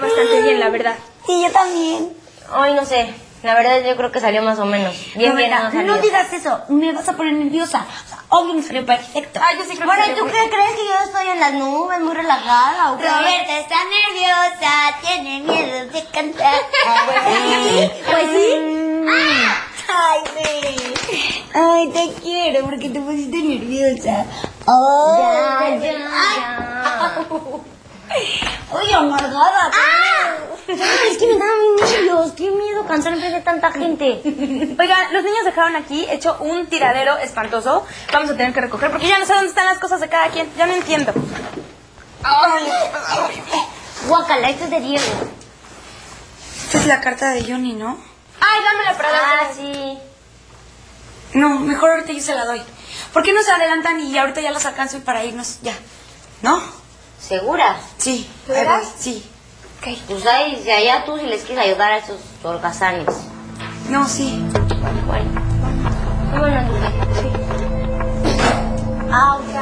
bastante bien, la verdad. Sí, yo también. Ay, no sé. La verdad yo creo que salió más o menos. Bien, no, bien, no salió. no digas eso, me vas a poner nerviosa. O sea, obvio me salió perfecto. Ay, yo sí creo bueno, que ¿y tú salió qué crees que yo estoy en las nubes, muy relajada o qué? Roberta está nerviosa, tiene miedo de cantar. Sí, pues sí. Ay, sí. Ay, te quiero porque te pusiste nerviosa. Ay, Ya, ya, Ay, amargada. Es que me da nervios. Qué miedo cantar en frente de tanta gente. Oigan, los niños dejaron aquí hecho un tiradero espantoso. Vamos a tener que recoger porque ya no sé dónde están las cosas de cada quien. Ya no entiendo. Guacala, esto es de Diego. Esta es la carta de Johnny, ¿no? Ay, dámela para Ah, dársela. sí. No, mejor ahorita yo se la doy. ¿Por qué no se adelantan y ahorita ya las alcanzo y para irnos ya? ¿No? ¿Segura? Sí. ¿De voy, Sí. Pues ahí, si allá tú si les quieres ayudar a esos holgazanes. No, sí. Bueno, bueno. Bueno, Duque. Au.